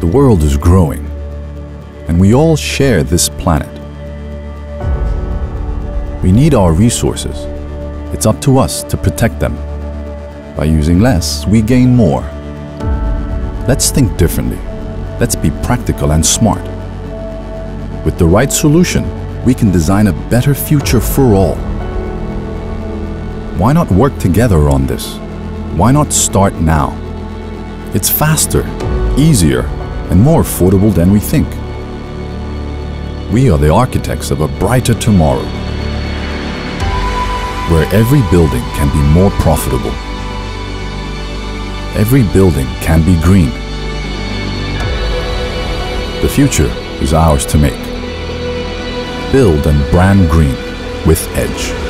The world is growing, and we all share this planet. We need our resources. It's up to us to protect them. By using less, we gain more. Let's think differently. Let's be practical and smart. With the right solution, we can design a better future for all. Why not work together on this? Why not start now? It's faster, easier, and more affordable than we think. We are the architects of a brighter tomorrow, where every building can be more profitable. Every building can be green. The future is ours to make. Build and brand green with Edge.